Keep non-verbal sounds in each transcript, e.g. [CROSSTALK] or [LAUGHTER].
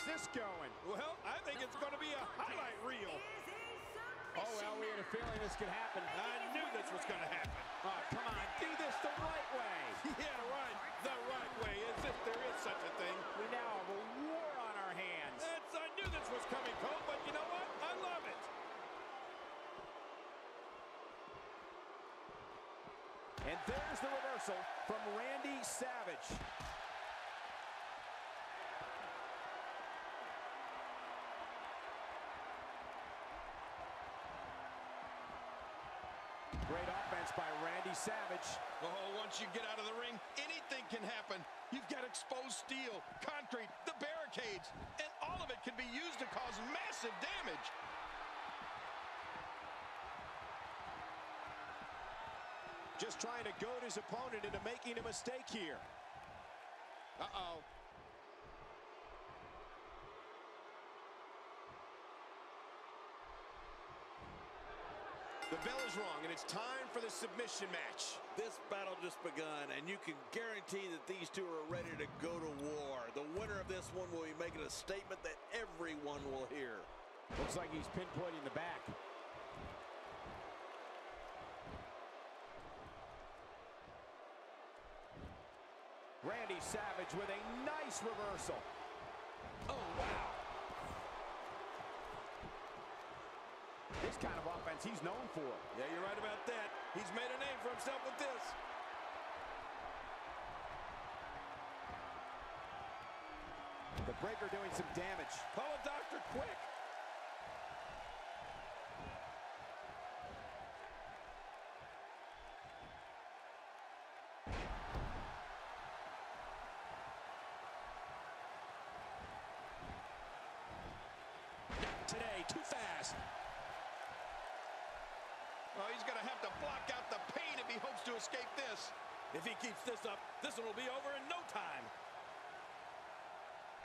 How's this going? Well, I think it's going to be a highlight reel. Oh, well, we had a feeling this could happen. I knew this was going to happen. Oh, come on, do this the right way. [LAUGHS] Yeah, right. The right way, as if there is such a thing. We now have a war on our hands. That's, I knew this was coming, Cole, but you know what? I love it. And there's the reversal from Randy Savage. Great offense by Randy Savage. Oh, once you get out of the ring, anything can happen. You've got exposed steel, concrete, the barricades, and all of it can be used to cause massive damage. Just trying to goad his opponent into making a mistake here. Uh-oh. The bell is rung, and it's time for the submission match. This battle just begun, and you can guarantee that these two are ready to go to war. The winner of this one will be making a statement that everyone will hear. Looks like he's pinpointing the back. Randy Savage with a nice reversal. Oh, wow. This kind of offense he's known for. Yeah, you're right about that. He's made a name for himself with this. The breaker doing some damage. Call a doctor quick. Today, too fast. Oh, he's going to have to block out the pain if he hopes to escape this. If he keeps this up, this one will be over in no time.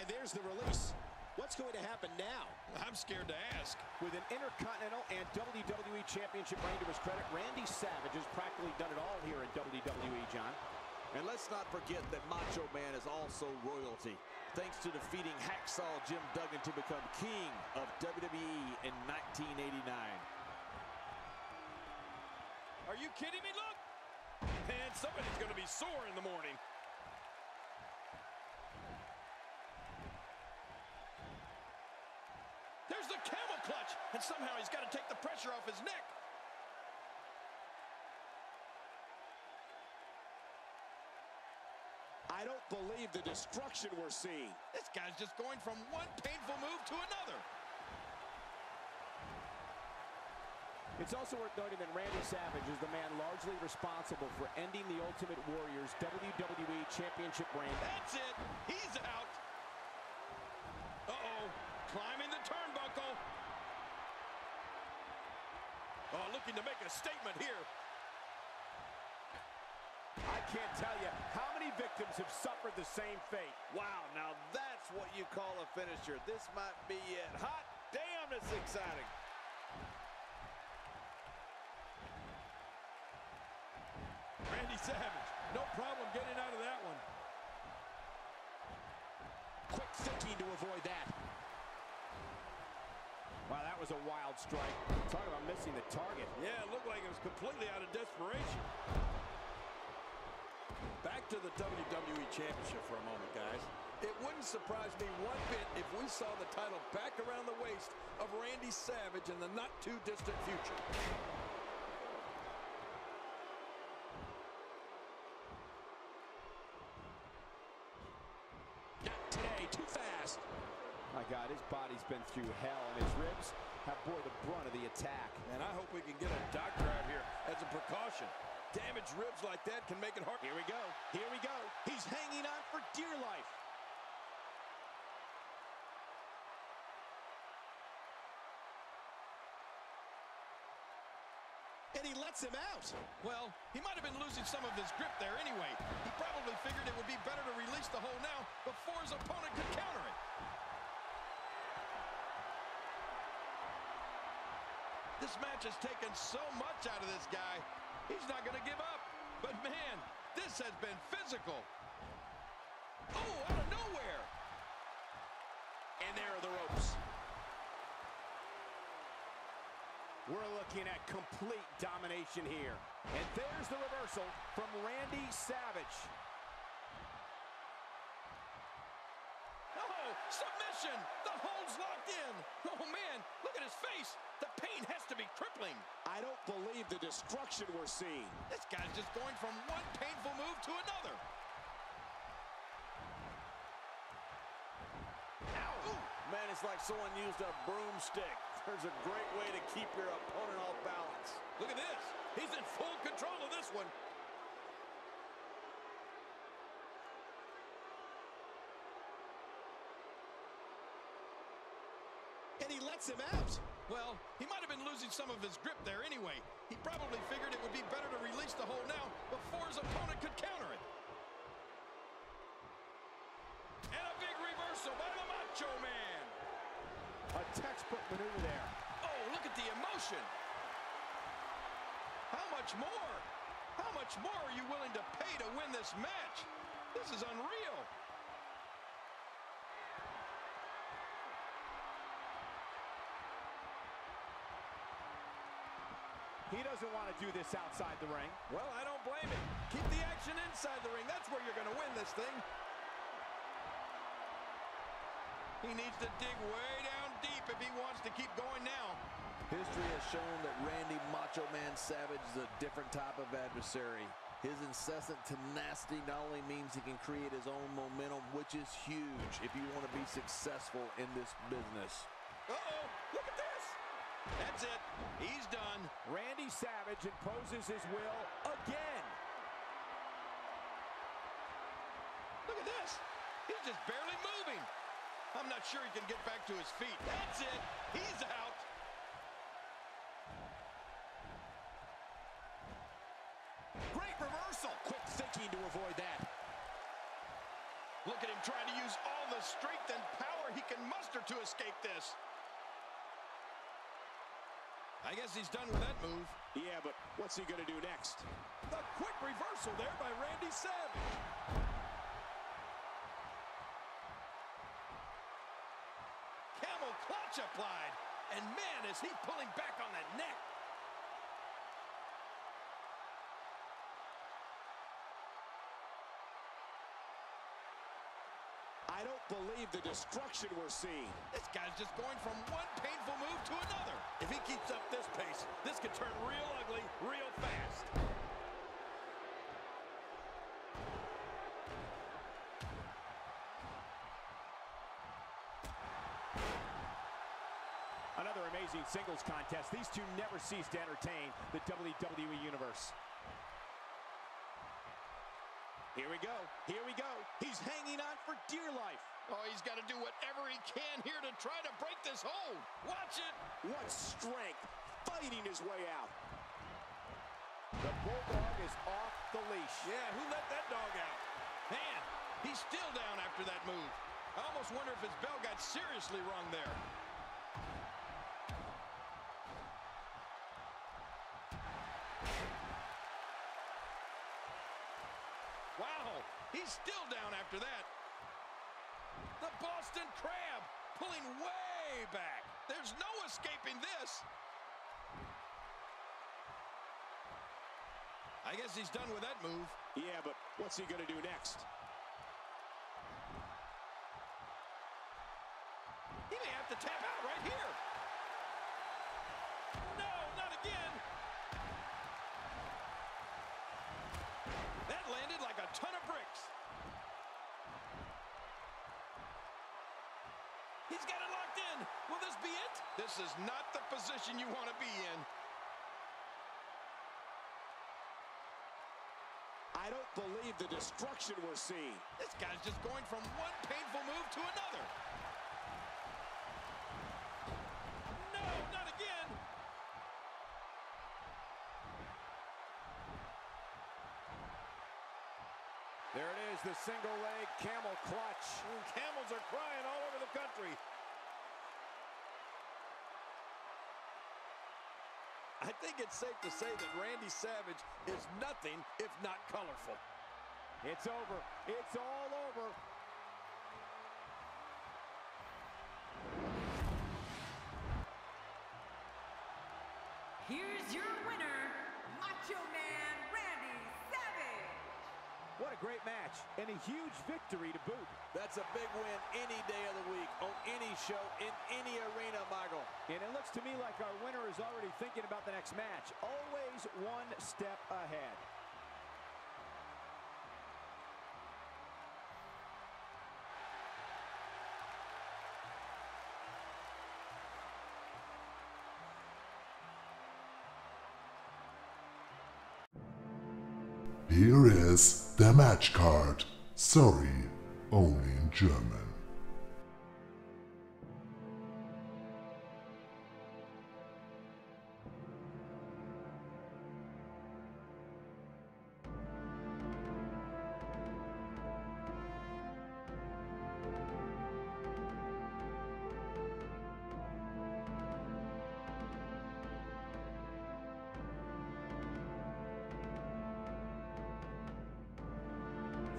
And there's the release. What's going to happen now? I'm scared to ask. With an Intercontinental and WWE Championship reign to his credit, Randy Savage has practically done it all here in WWE, John. And let's not forget that Macho Man is also royalty. Thanks to defeating Hacksaw Jim Duggan to become king of WWE in 1989. Are you kidding me? Look! Man, somebody's going to be sore in the morning. There's the camel clutch, and somehow he's got to take the pressure off his neck. I don't believe the destruction we're seeing. This guy's just going from one painful move to another. It's also worth noting that Randy Savage is the man largely responsible for ending the Ultimate Warrior's WWE Championship reign. That's it. He's out. Uh-oh. Climbing the turnbuckle. Oh, looking to make a statement here. I can't tell you how many victims have suffered the same fate. Wow, now that's what you call a finisher. This might be it. Hot damn, it's exciting. Randy Savage, no problem getting out of that one. Quick thinking to avoid that. Wow, that was a wild strike. Talk about missing the target. Yeah, it looked like it was completely out of desperation. Back to the WWE Championship for a moment, guys. It wouldn't surprise me one bit if we saw the title back around the waist of Randy Savage in the not-too-distant future. Not today, too fast. My God, his body's been through hell, and his ribs have bore the brunt of the attack. And I hope we can get a doctor out here as a precaution. Damaged ribs like that can make it hard. Here we go. Here we go. He's hanging on for dear life. And he lets him out. Well, he might have been losing some of his grip there anyway. He probably figured it would be better to release the hold now before his opponent could counter it. This match has taken so much out of this guy. He's not going to give up. But man, this has been physical. Oh, out of nowhere. And there are the ropes. We're looking at complete domination here. And there's the reversal from Randy Savage. Oh, submission! The hold's locked in! Oh, man, look at his face! The pain has to be crippling! I don't believe the destruction we're seeing. This guy's just going from one painful move to another. Ow! Man, it's like someone used a broomstick. There's a great way to keep your opponent off balance. Look at this. He's in full control of this one. He him out. Well, he might have been losing some of his grip there anyway. He probably figured it would be better to release the hold now before his opponent could counter it. And a big reversal by the Macho Man. A textbook maneuver there. Oh, look at the emotion. How much more? How much more are you willing to pay to win this match? This is unreal. He doesn't want to do this outside the ring. Well, I don't blame him. Keep the action inside the ring. That's where you're going to win this thing. He needs to dig way down deep if he wants to keep going now. History has shown that Randy Macho Man Savage is a different type of adversary. His incessant tenacity not only means he can create his own momentum, which is huge if you want to be successful in this business. Uh-oh, look at this. That's it. He's done. Randy Savage imposes his will again. Look at this. He's just barely moving. I'm not sure he can get back to his feet. That's it. He's out. Great reversal. Quick thinking to avoid that. Look at him trying to use all the strength and power he can muster to escape this. I guess he's done with that move. Yeah, but what's he going to do next? The quick reversal there by Randy Savage. Camel clutch applied. And man, is he pulling back on that neck. I don't believe the destruction we're seeing. This guy's just going from one painful move to another. If he keeps up this pace, this could turn real ugly real fast. Another amazing singles contest. These two never cease to entertain the WWE Universe. Here we go. Here we go. He's hanging on for dear life. Oh, he's got to do whatever he can here to try to break this hold. Watch it. What strength, fighting his way out. The Bulldog is off the leash. Yeah, who let that dog out? Man, he's still down after that move. I almost wonder if his bell got seriously wrong there. Wow, he's still down after that. The Boston Crab pulling way back. There's no escaping this. I guess he's done with that move. Yeah, but what's he going to do next? He may have to tap out right here. No, not again. That landed like a ton of bricks. He's got it locked in. Will this be it? This is not the position you want to be in. I don't believe the destruction we're seeing. This guy's just going from one painful move to another. No, not again. There it is, the single leg camel clutch. Mm, Camels are crying all over the country. I think it's safe to say that Randy Savage is nothing if not colorful. It's over. It's all over. Here's your winner, Macho Man what a great match and a huge victory to boot. That's a big win any day of the week, on any show, in any arena, Michael. And it looks to me like our winner is already thinking about the next match. Always one step ahead. Here is the match card. Sorry, only in German.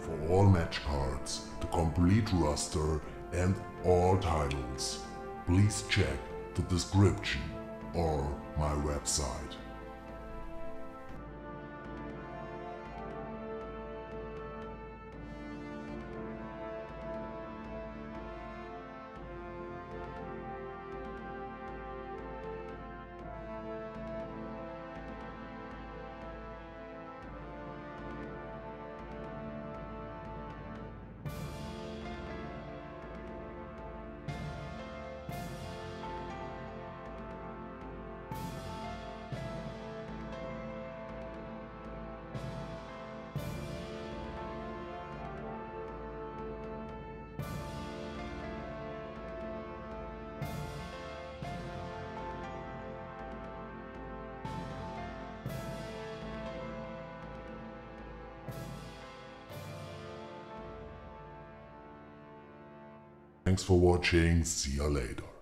For all match cards, the complete roster, and all titles, please check the description or my website. Thanks for watching, see you later.